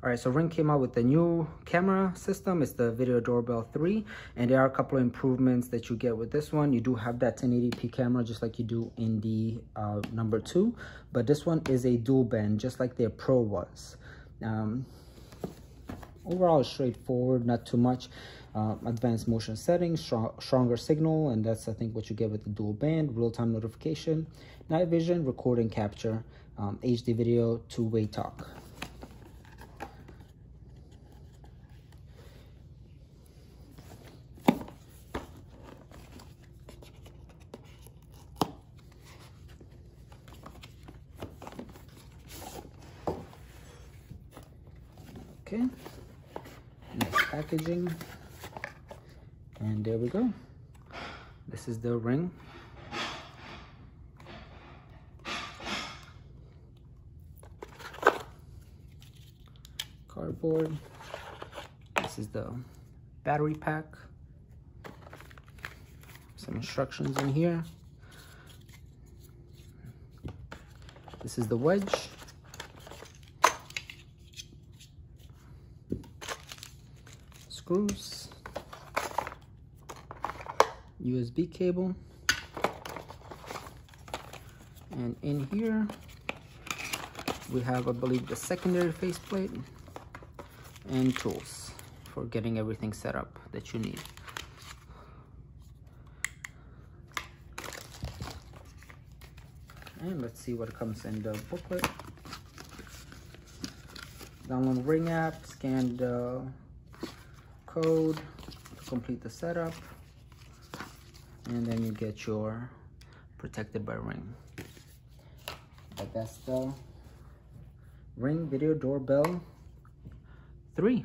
All right, so Ring came out with the new camera system. It's the Video Doorbell 3, and there are a couple of improvements that you get with this one. You do have that 1080p camera just like you do in the uh, number 2, but this one is a dual band just like their Pro was. Um, overall, straightforward, not too much. Uh, advanced motion settings, strong, stronger signal, and that's I think what you get with the dual band, real-time notification, night vision, record and capture, um, HD video, two-way talk. Okay, nice packaging. And there we go. This is the ring. Cardboard. This is the battery pack. Some instructions in here. This is the wedge. Screws, USB cable, and in here we have, I believe, the secondary faceplate and tools for getting everything set up that you need. And let's see what comes in the booklet. Download Ring app, scan the code to complete the setup. And then you get your protected by ring. But that's the ring video doorbell. 3